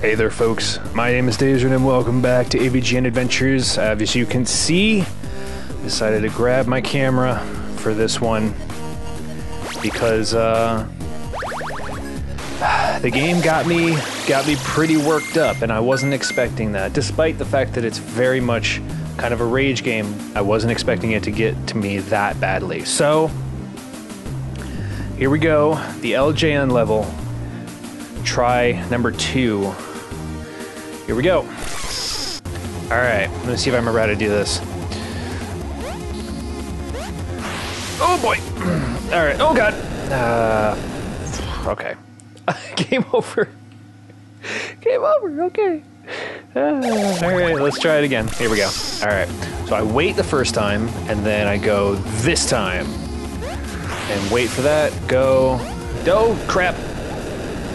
Hey there, folks. My name is Dazer, and welcome back to AVGN Adventures. As you can see, I decided to grab my camera for this one because uh, the game got me got me pretty worked up, and I wasn't expecting that. Despite the fact that it's very much kind of a rage game, I wasn't expecting it to get to me that badly. So here we go, the LJN level. Try number two. Here we go. All right, let me see if I remember how to do this. Oh boy. All right. Oh god. Uh, okay. Game over. Game over. Okay. Uh, all right, let's try it again. Here we go. All right. So I wait the first time, and then I go this time, and wait for that. Go. Oh crap!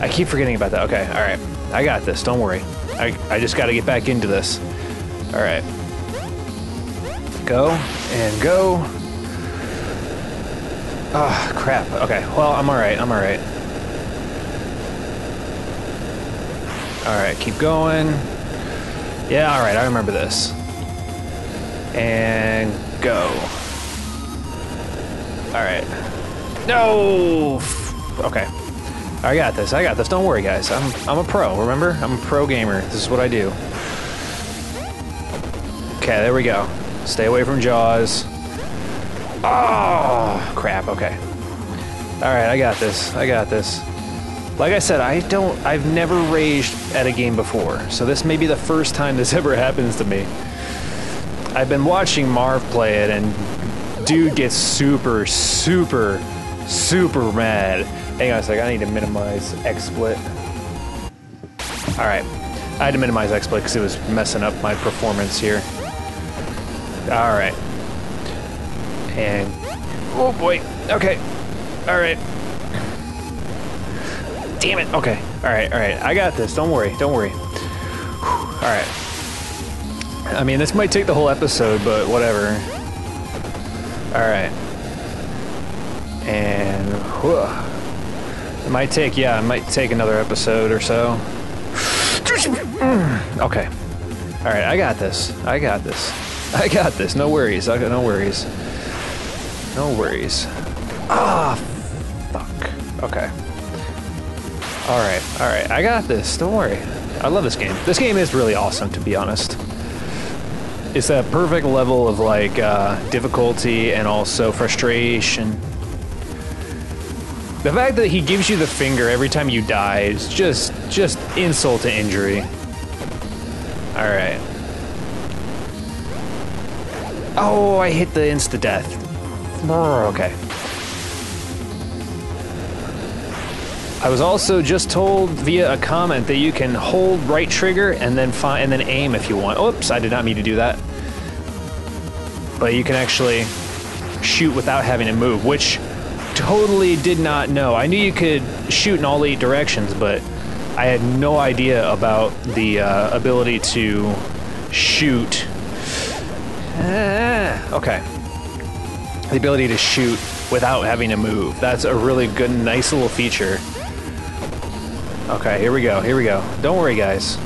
I keep forgetting about that. Okay. All right. I got this. Don't worry. I, I just got to get back into this. All right. Go and go. Ah, oh, crap. Okay. Well, I'm all right. I'm all right. All right. Keep going. Yeah. All right. I remember this. And go. All right. No. Okay. I got this. I got this. Don't worry, guys. I'm I'm a pro. Remember? I'm a pro gamer. This is what I do. Okay, there we go. Stay away from Jaws. Oh, crap. Okay. All right, I got this. I got this. Like I said, I don't. I've never raged at a game before, so this may be the first time this ever happens to me. I've been watching Marv play it, and dude gets super, super, super mad Hang on a sec, I need to minimize XSplit. Alright, I had to minimize XSplit because it was messing up my performance here. Alright. And, oh boy, okay. Alright. Damn it, okay. Alright, alright, I got this, don't worry, don't worry. Alright. I mean, this might take the whole episode, but whatever. Alright. And, whew. It might take, yeah, it might take another episode or so. Okay. Alright, I got this. I got this. I got this. No worries. I got no worries. No worries. Ah, fuck. Okay. Alright, alright. I got this. Don't worry. I love this game. This game is really awesome, to be honest. It's that perfect level of, like, uh, difficulty and also frustration the fact that he gives you the finger every time you die is just, just insult to injury. Alright. Oh, I hit the insta-death. Okay. I was also just told via a comment that you can hold right trigger and then find and then aim if you want. Oops, I did not mean to do that. But you can actually shoot without having to move, which totally did not know. I knew you could shoot in all eight directions, but I had no idea about the uh, ability to shoot. Ah, okay. The ability to shoot without having to move. That's a really good, nice little feature. Okay, here we go. Here we go. Don't worry, guys.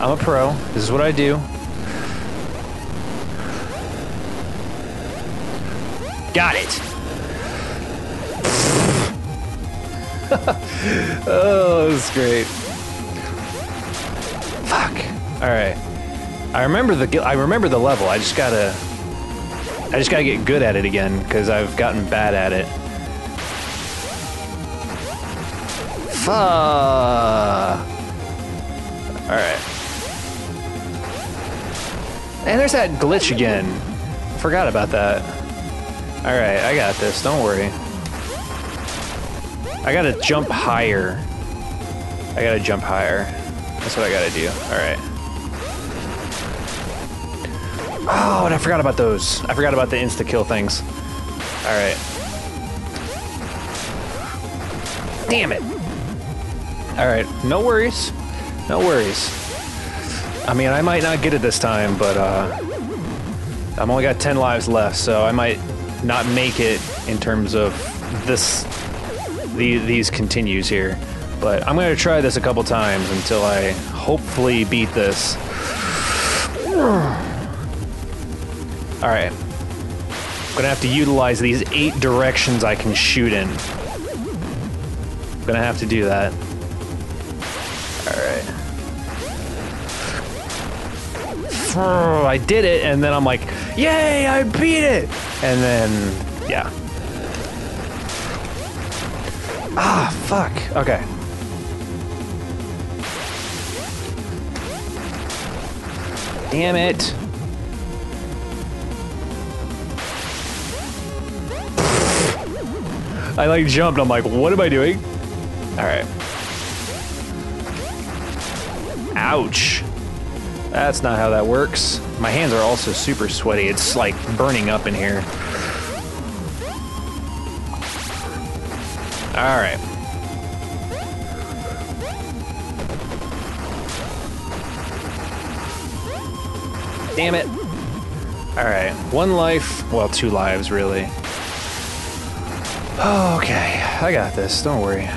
I'm a pro. This is what I do. Got it. Oh, this is great. Fuck. All right. I remember the I remember the level. I just gotta I just gotta get good at it again because I've gotten bad at it. Fuck. All right. And there's that glitch again. Forgot about that. All right, I got this. Don't worry. I gotta jump higher. I gotta jump higher. That's what I gotta do. Alright. Oh, and I forgot about those. I forgot about the insta-kill things. Alright. Damn it! Alright, no worries. No worries. I mean, I might not get it this time, but, uh... I've only got 10 lives left, so I might not make it in terms of this the, these continues here. But I'm going to try this a couple times until I hopefully beat this. Alright. I'm going to have to utilize these eight directions I can shoot in. I'm going to have to do that. Alright. I did it, and then I'm like, yay, I beat it! And then, yeah. Ah, fuck. Okay. Damn it. I like jumped. I'm like, what am I doing? All right. Ouch. That's not how that works. My hands are also super sweaty. It's like burning up in here. All right. Damn it. All right. One life. Well, two lives, really. Okay. I got this. Don't worry.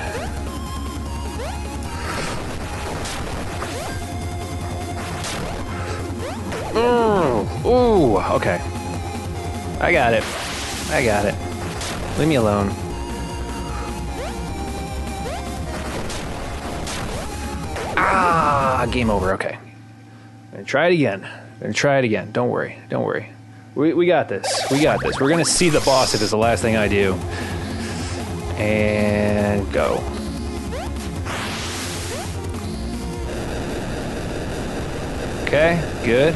Ooh, ooh, okay. I got it. I got it. Leave me alone. Ah, game over. Okay. Gonna try it again. Gonna try it again. Don't worry. Don't worry. We, we got this. We got this. We're gonna see the boss if it's the last thing I do. And go. Okay, good.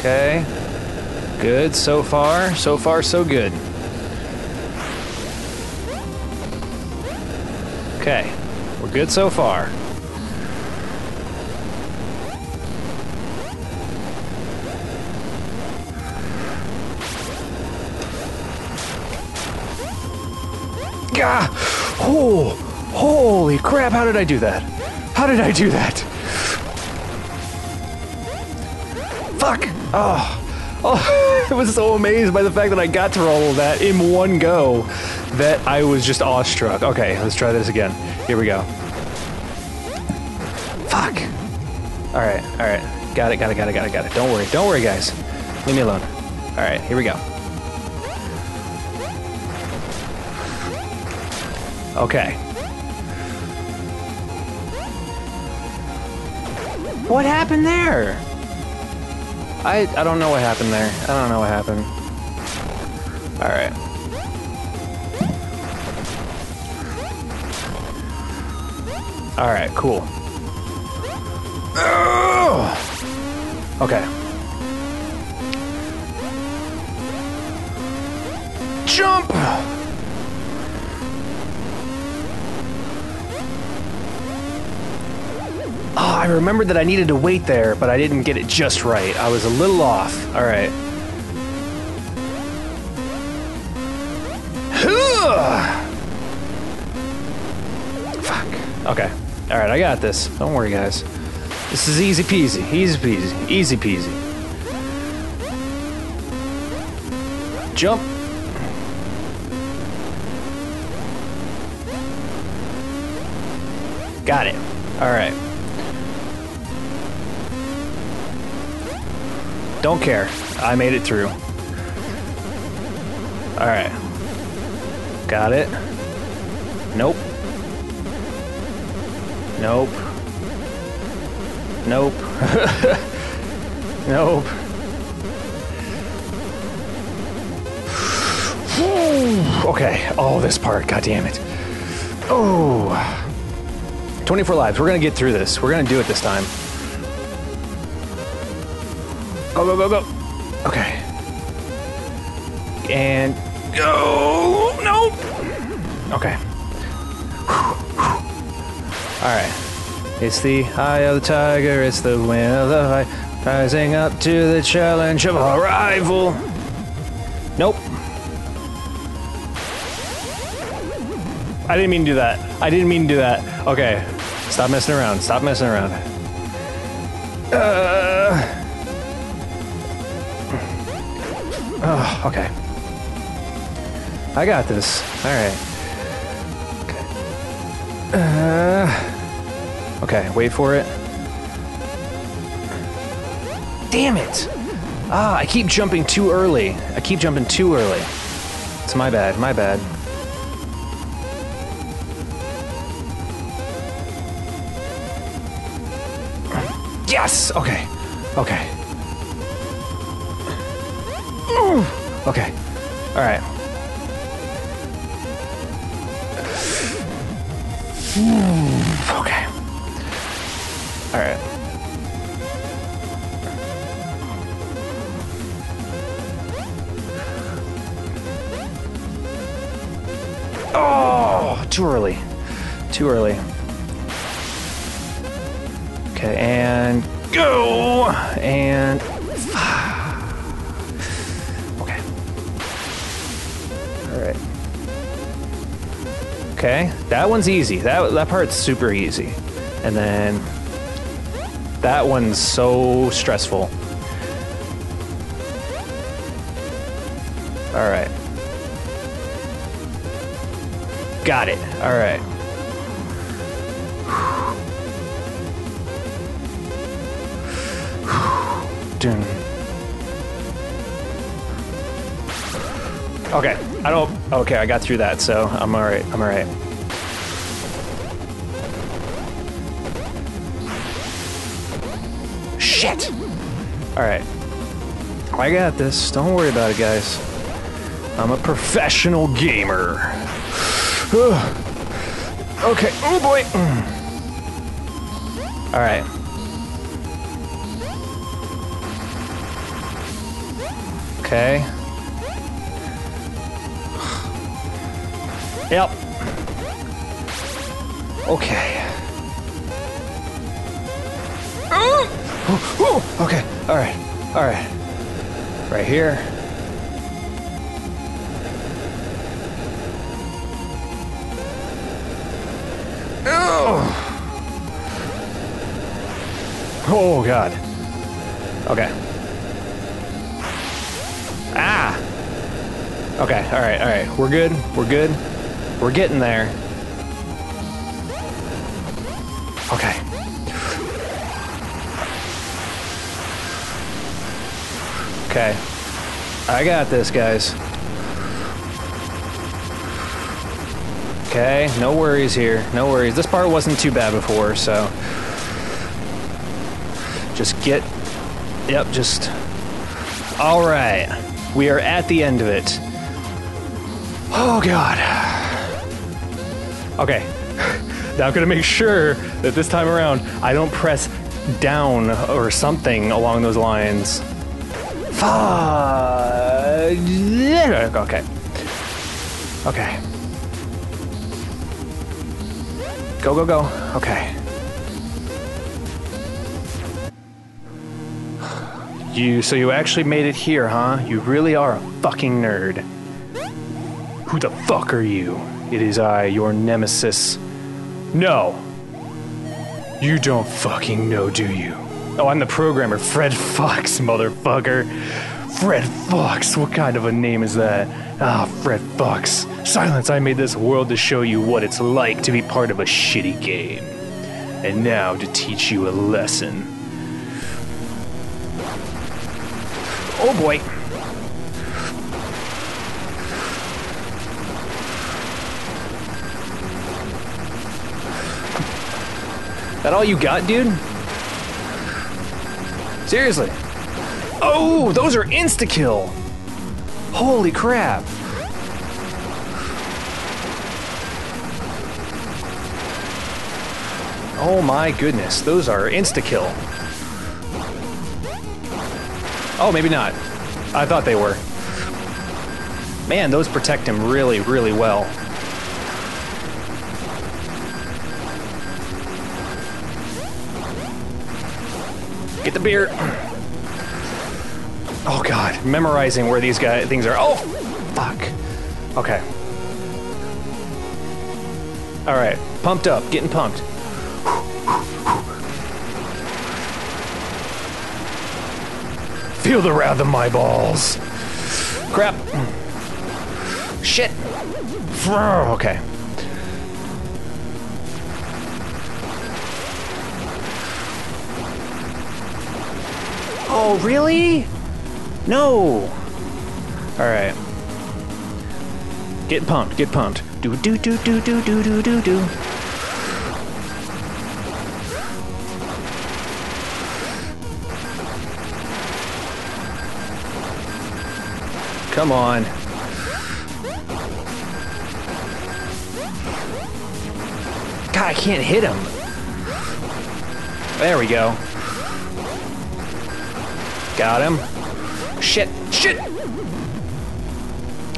Okay. Good so far. So far, so good. Okay. We're good so far. Gah! Oh! Holy crap, how did I do that? How did I do that? Fuck! Oh. Oh, I was so amazed by the fact that I got through all of that in one go that I was just awestruck. Okay, let's try this again. Here we go. Fuck. All right, all right. Got it, got it, got it, got it, got it. Don't worry, don't worry, guys. Leave me alone. All right, here we go. Okay. What happened there? I I don't know what happened there. I don't know what happened. All right. All right, cool. Ugh! Okay. Jump! Oh, I remembered that I needed to wait there, but I didn't get it just right. I was a little off. All right. All right, I got this. Don't worry, guys. This is easy peasy. Easy peasy. Easy peasy. Jump. Got it. All right. Don't care. I made it through. All right. Got it. Nope. Nope. Nope. nope. okay. Oh, this part. God damn it. Oh. 24 lives. We're going to get through this. We're going to do it this time. Go, go, go, go. Okay. And go. Nope. Okay. All right. It's the eye of the tiger. It's the wind of the fight. Rising up to the challenge of our rival. Nope. I didn't mean to do that. I didn't mean to do that. Okay. Stop messing around. Stop messing around. Uh. Oh, okay. I got this. All right. Uh, okay, wait for it. Damn it! Ah, I keep jumping too early. I keep jumping too early. It's my bad, my bad. Yes! Okay. Okay. Okay. Alright. Okay. Alright. Oh, too early. Too early. Okay, and go! And. Okay. Alright. Okay, that one's easy. That, that part's super easy. And then. That one's so stressful. Alright. Got it. Alright. Dun. Okay, I don't. Okay, I got through that, so I'm all right. I'm all right. Shit. All right. I got this. Don't worry about it, guys. I'm a professional gamer. okay. Oh boy. All right. Okay. Yep. Okay. Ooh, ooh, okay. All right. All right. Right here. Oh God. Okay. Ah. Okay. All right. All right. We're good. We're good. We're getting there. Okay. I got this, guys. Okay, no worries here. No worries. This part wasn't too bad before, so. Just get. Yep, just. Alright. We are at the end of it. Oh, God. Okay. Now I'm gonna make sure that this time around I don't press down or something along those lines. Fuck. Okay. Okay. Go, go, go. Okay. You, so you actually made it here, huh? You really are a fucking nerd. Who the fuck are you? It is I, your nemesis. No. You don't fucking know, do you? Oh, I'm the programmer, Fred Fucks, motherfucker. Fred Fucks, what kind of a name is that? Ah, Fred Fucks. Silence, I made this world to show you what it's like to be part of a shitty game. And now to teach you a lesson. Oh boy. That all you got, dude? Seriously. Oh, those are insta kill. Holy crap. Oh my goodness, those are insta kill. Oh, maybe not. I thought they were. Man, those protect him really, really well. Get the beer. Oh god, memorizing where these guy things are. Oh, fuck. Okay. All right, pumped up, getting pumped. Feel the wrath of my balls. Crap. Shit! Okay. Oh, really? No! Alright. Get pumped, get pumped. Do do do do do do do do do. Come on. God, I can't hit him. There we go. Got him. Shit, shit!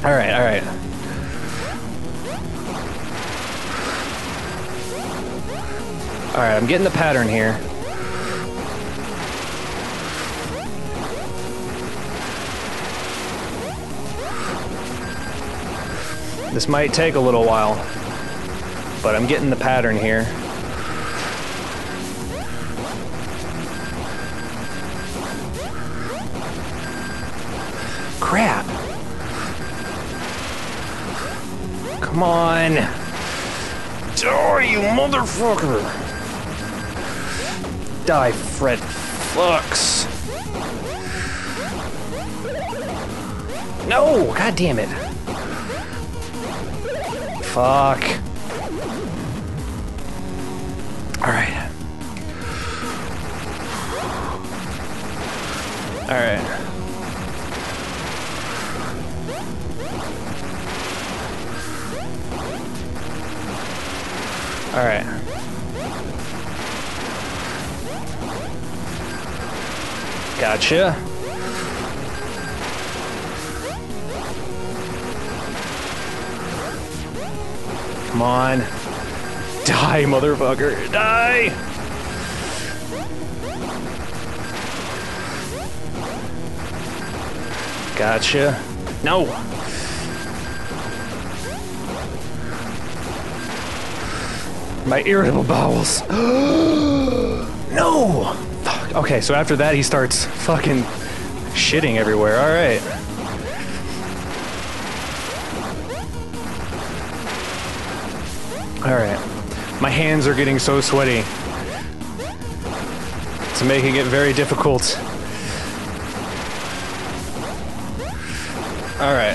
Alright, alright. Alright, I'm getting the pattern here. This might take a little while, but I'm getting the pattern here. Come on. Die, you motherfucker. Die, Fred. Fucks. No, god damn it. Fuck. Alright. Alright. Gotcha. Come on. Die, motherfucker. Die! Gotcha. No! My irritable bowels. no! Okay, so after that, he starts fucking shitting everywhere. Alright. Alright. My hands are getting so sweaty. It's making it very difficult. Alright.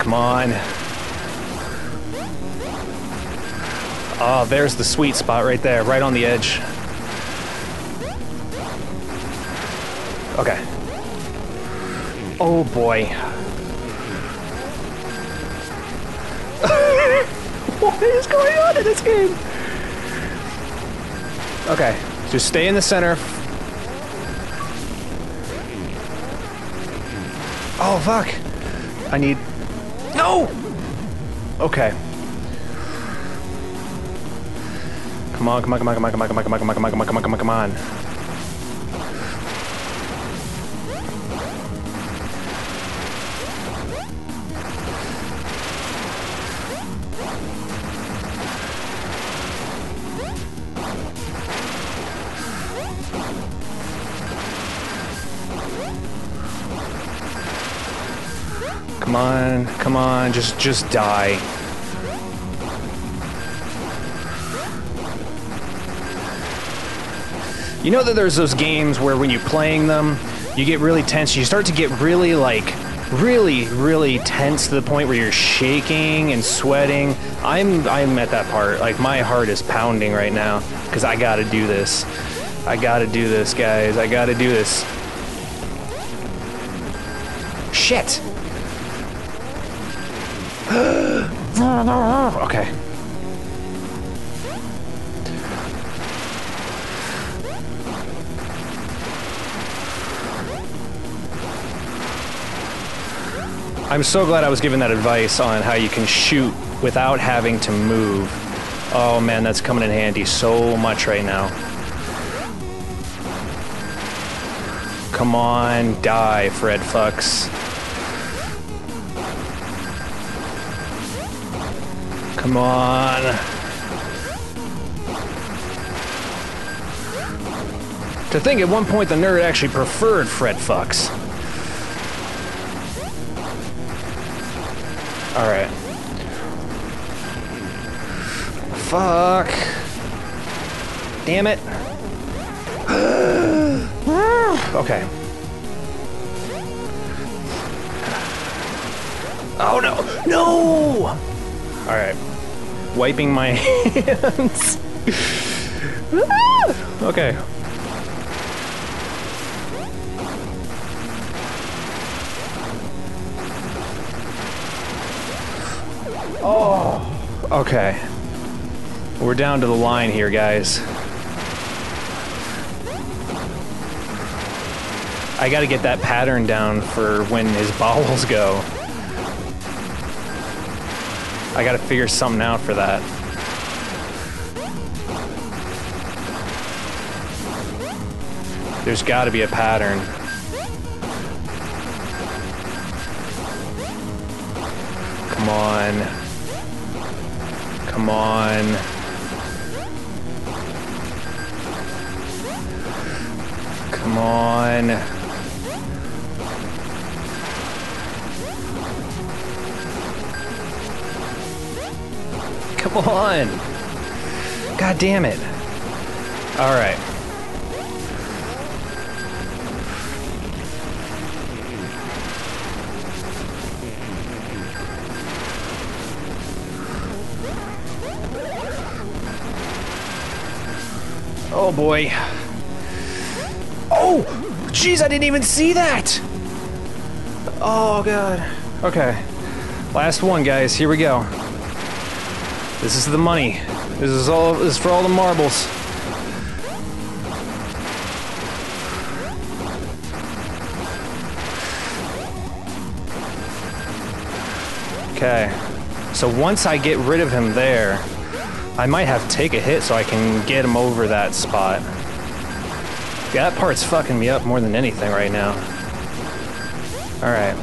Come on. Oh, there's the sweet spot right there, right on the edge. Okay. Oh boy. what is going on in this game? Okay, just stay in the center. Oh fuck. I need no! Okay. Come on, come on, come on, come on, come on, come on, come on, come on, come on, come on, come on, come on, come on. Come on, come on, just just die. You know that there's those games where when you're playing them, you get really tense. You start to get really like really really tense to the point where you're shaking and sweating. I'm I'm at that part. Like my heart is pounding right now cuz I got to do this. I got to do this, guys. I got to do this. Shit. okay. I'm so glad I was given that advice on how you can shoot without having to move. Oh man, that's coming in handy so much right now. Come on, die, Fred Fucks. Come on. To think at one point the nerd actually preferred Fred Fucks. Alright. Fuck. Damn it. okay. Oh no! No! Alright. Wiping my hands. okay. Oh. Okay. We're down to the line here, guys. I gotta get that pattern down for when his bowels go. I gotta figure something out for that. There's gotta be a pattern. Come on. Come on. Come on. Come on. God damn it. All right. Oh boy. Oh! Jeez, I didn't even see that! Oh god. Okay. Last one, guys. Here we go. This is the money. This is all this is for all the marbles. Okay. So once I get rid of him there, I might have to take a hit so I can get him over that spot. That part's fucking me up more than anything right now. Alright.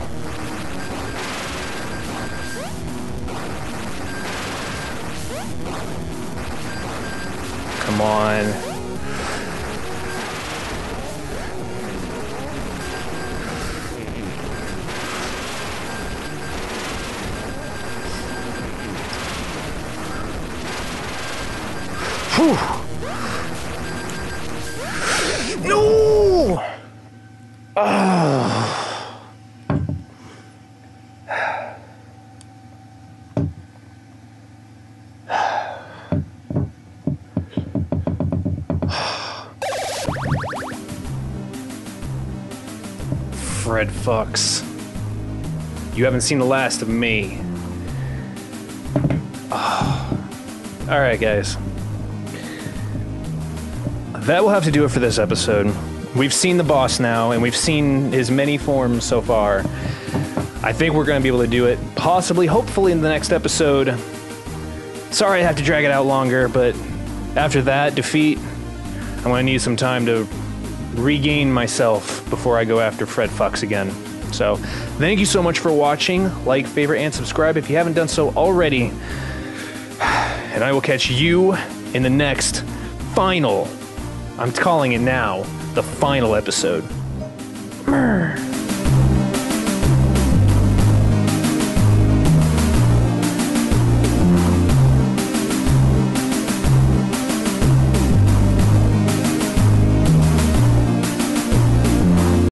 Come on. Whew. No! Ah. Fred fucks. You haven't seen the last of me. Alright, guys. That will have to do it for this episode. We've seen the boss now, and we've seen his many forms so far. I think we're going to be able to do it, possibly, hopefully, in the next episode. Sorry I have to drag it out longer, but after that defeat, I'm going to need some time to regain myself before I go after Fred Fucks again. So, thank you so much for watching. Like, favorite, and subscribe if you haven't done so already. And I will catch you in the next final, I'm calling it now, the final episode.